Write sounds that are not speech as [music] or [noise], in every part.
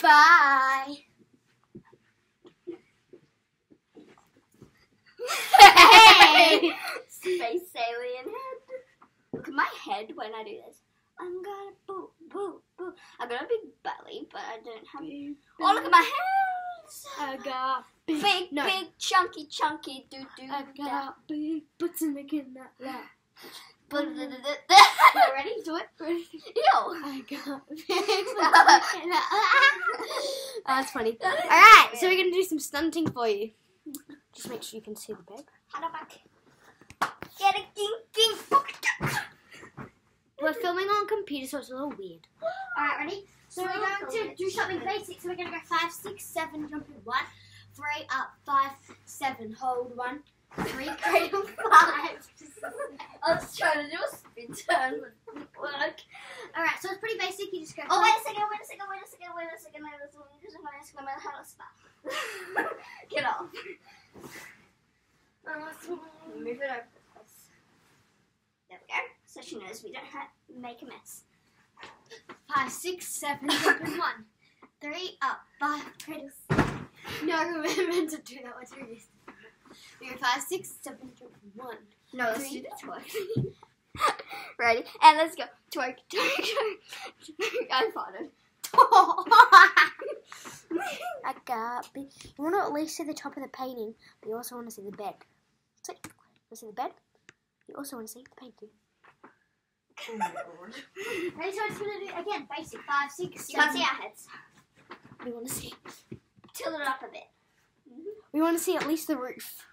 Bye. Hey! [laughs] Space alien head. Look at my head when I do this. I'm gonna boo, boo, boo. I got a big belly, but I don't have. Oh, look at my hands. I got big, Big, no, big, chunky, chunky, do do. I got big butts in the kidnap lap. Mm-hmm. [laughs] Ready? Do it. Ready? Ew. I got big butts in the kidnap Oh, that's funny. All right, so we're gonna do some stunting for you. Just make sure you can see the bed. Hand back. Get a king, king. We're filming on computer, so it's a little weird. All right, ready? So we're going to do something basic. So we're going to go five, six, seven, jump in one, three, up, five, seven, hold one, three, cradle, five. [laughs] I was trying to do a spin turn, but it didn't work. All right, so it's pretty basic. You just go. Oh, wait a second, wait a second, wait a second, wait a second. Wait a second. Wait a second. Wait a second. Wait a second. Get off. Move it over. There we go. So she knows we don't have make a mess. Five, six, seven, in one, [laughs] three, up, five, six. No, meant to do that. What's your go five, six, seven, one. No, let's Three. do the twerk. [laughs] Ready? And let's go. Twerk, twerk, twerk. [laughs] I farted. [laughs] I got. You want to at least see the top of the painting, but you also want to see the bed. So, you want to see the bed? You also want to see the painting. Oh my god. Ready? So I'm just gonna do it again. Basic. Five, six, You can't see our heads. We want to see. Tilt it up a bit. We want to see at least the roof.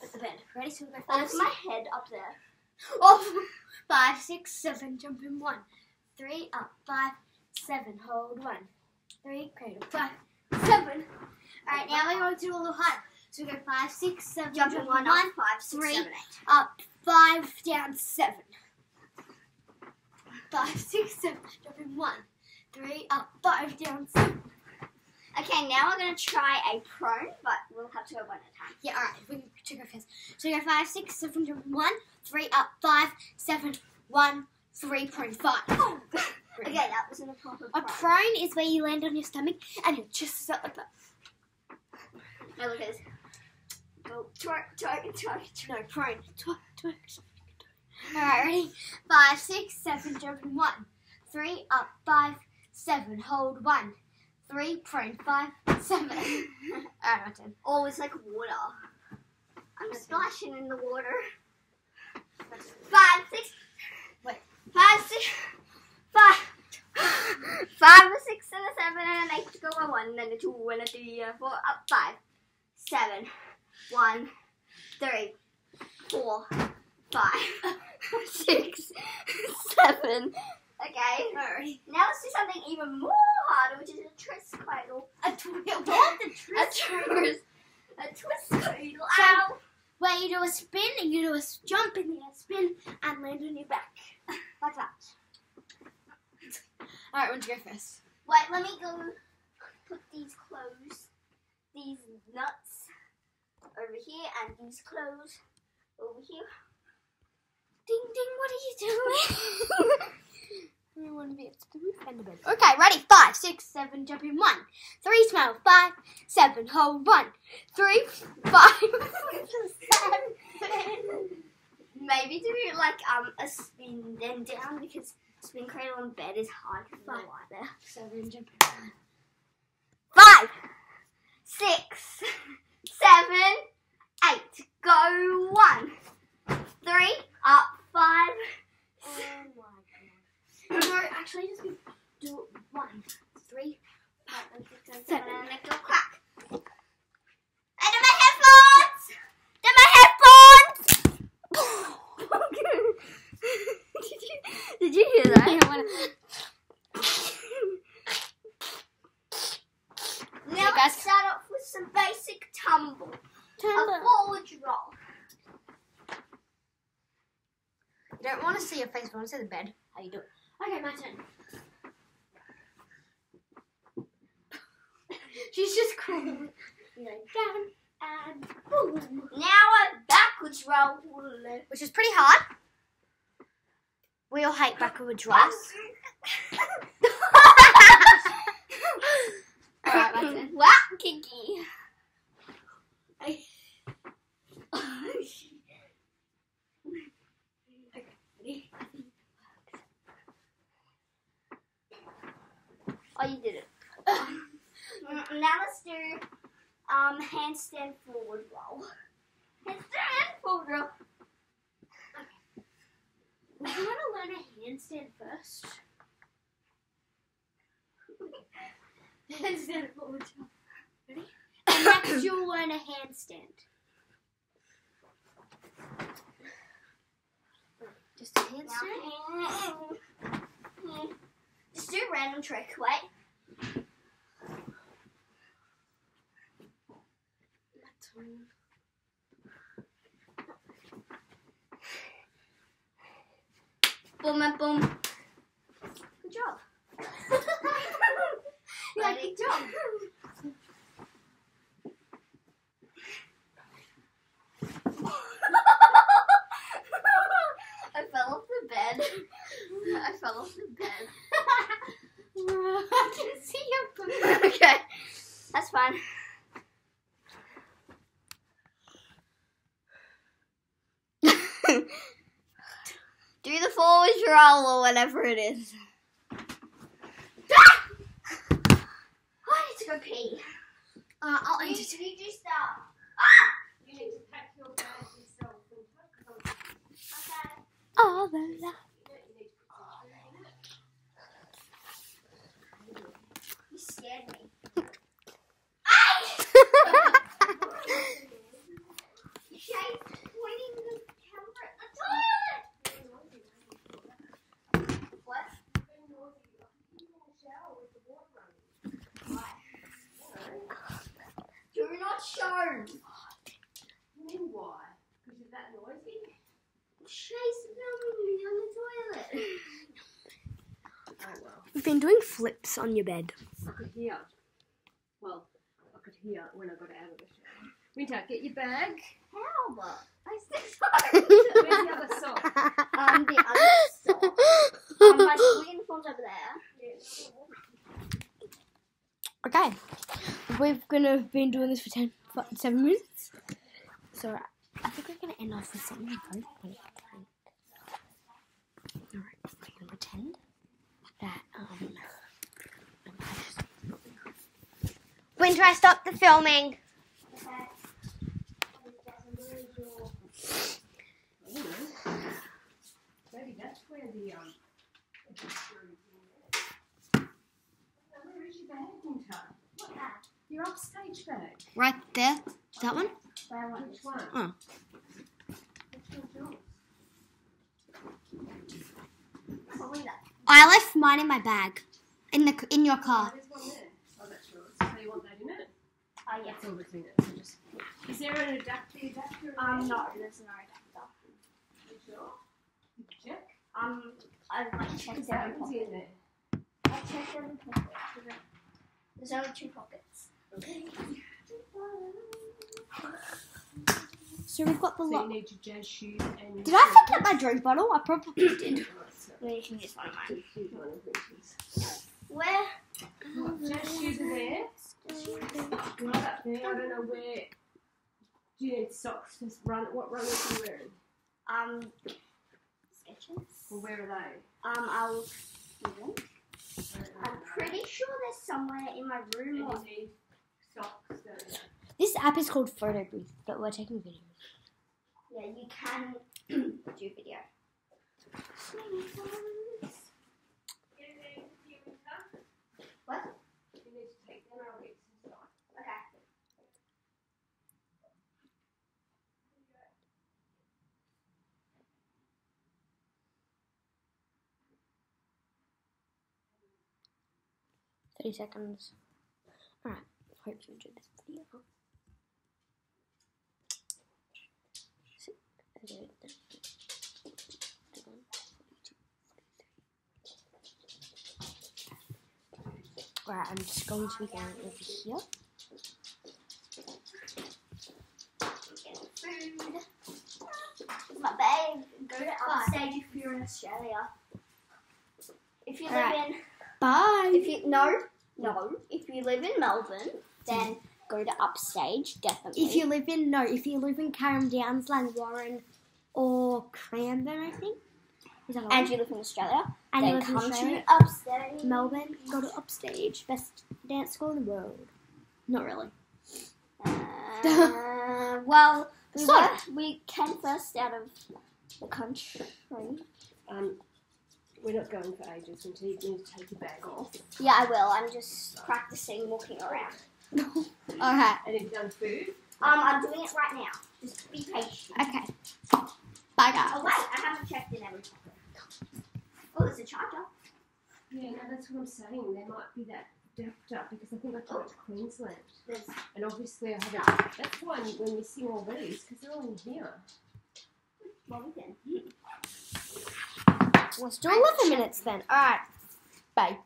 At the bed. Ready? So we go five, six. my head up there. [laughs] Oh, five, six, seven. Jump in one. Three up. Five, seven. Hold one. Three. Cradle. Five, seven. All right. Now we're going to do a little higher. So we go five, six, seven. Jump in one, up, five, six, three. seven, eight. up, five, down, seven. Five, six, seven, jump in one. Three, up, five, down, seven. Okay, now we're gonna try a prone, but we'll have to go one at a time. Yeah, alright, we to go first. So you go five, six, seven, one. Three, up, five, seven, one, three, prone, five. [laughs] Oh, okay, that wasn't a proper A prone. prone is where you land on your stomach and your chest is up like that. No, look at this. Go twerk, twerk, twerk, twerk. No, prone. Twerk, twerk. Alright, ready? Five, six, seven, jump one. Three, up, five, seven, hold one. Three, prone, five, seven. [laughs] Alright, my turn. Oh, it's like water. I'm splashing in the water. Five, six, Wait. five, six, five, five, a six, and a seven, and an eight, go a one, and a two, and a three, and a four, up five, seven, one, three, four, five, [laughs] six, seven. Okay. Alright. Now let's do something even more harder, which is a twist cradle. A twist. What? The A twist? [laughs] twist. A twist cradle. So- Ow. Where you do a spin and you do a jump in the air, spin and land on your back. [laughs] Like that. [laughs] Alright, want to go first? Wait, let me go put these clothes, these nuts over here, and these clothes over here. Ding ding, what are you doing? We want to be up to the roof and the bed. Okay, ready? Five, six, seven, jump in one. Three, smile. Five, seven, hold one. Three, five, [laughs] seven. Maybe do like um a spin then down because spin cradle on bed is hard a lot there. Seven, jump in. Five, six, seven, eight. Go one, three, up five. Oh my god. No, actually, just do one, three, five, and six, and Seven, seven. and make crack. And then my headphones. Then my headphones. did you [laughs] did you hear that? Yeah, what- Now Okay, let's start off with some basic tumble. A forward roll. You don't want to see your face, you want to see the bed. How you do it. Okay, my turn. [laughs] She's just crawling. down and boom. Now a backwards roll. Which is pretty hard. We all hate backwards rolls. [laughs] Alright, my turn. Wow, Kiki. [laughs] Oh, um handstand forward roll. Handstand forward roll. We want to learn a handstand first. handstand forward jump. Ready? And next [coughs] you'll learn a handstand. Just a handstand. Now, just do a random trick. Wait. Boom and boom. Good job. [laughs] Yeah, good job. I fell off the bed. I fell off the bed. [laughs] I can see your foot. [laughs] okay, that's fine. Do the forward roll or whatever it is. I need to go pee. Uh, I'll You, entertain. you do start. You need to pack your bag yourself and tuck it on. Okay. All the love. You know, you need to put some You scared me. [laughs] [laughs] Shane's pointing the camera at the toilet. What? Do not show. Then why? Because you're that noisy? Shane's filming me on the toilet. Oh well. We've been doing flips on your bed. I could hear. Well, I could hear when I got out of the shower. Winta, get your bag. How? but I said [laughs] Where's the other sock? [laughs] Um, the other sock. Um, [laughs] my school uniform's over there. Okay, we're gonna been doing this for ten, for seven minutes. So I think we're gonna end off with something very funny. All right, we're gonna pretend that um. Winta, I stopped the filming. Maybe that's where the um. Where is your bag, Winta? What? Your upstage bag. Right there. That one. Where one? Which one? Oh. Which one's yours? Probably that. I left mine in my bag, in the in your car. There's one there. Oh, that's yours. So you want that in it? Oh, yeah. That's all that's in it. So just. Is there an adapter? Adapter? in Um, there? no, there's no adapter. You sure? Check. Um, I've like checked That every was in there. I checked every pocket. There's only two pockets. Okay. So we've got the So you lot. need your jazz shoes and. Did I forget my drink bottle? I probably did. [coughs] Well, you can use one of mine. Here's one of these. Where? Jazz shoes are there. Right up there. I don't know where. Do you need socks to run? What runners are you wearing? Um, Skechers. Or where are they? Um, I'll give them. I'm pretty sure they're somewhere in my room. And Or... socks. This app is called Photo Booth, but we're taking videos. Yeah, you can [clears throat] do video. What? You need to take them out. Get some socks. Okay. Thirty seconds. Alright. Hope you enjoyed this video. Right, I'm just going to be going over here. Get food. My bag. Go to if you're in Australia. If you live Alright. in, Bye. if you no, no, if you live in Melbourne, then go to upstage definitely. If you live in no, if you live in Carrum Downs, Langwarrin, or Cranbourne, I think. Is that all? and you live in Australia, And you then live in come Australia? to Upstage. Melbourne, go to Upstage, best dance school in the world. Not really. Uh, [laughs] well, we, Sort were, we came first out of the country. Um, we're not going for ages until you need to take your bag off. Yeah, I will. I'm just practicing walking around. [laughs] Alright, And have you done food? Um, I'm doing it right now. Just be patient. okay. Bye, guys. Oh wait, I haven't checked in every pocket. Oh, there's a charger. Yeah, no, that's what I'm saying. There might be that depth up because I think I took it to Queensland. There's And obviously I haven't. That's why we're missing all these because they're all in here. well, we can. Let's do 11 minutes then. Alright. Bye.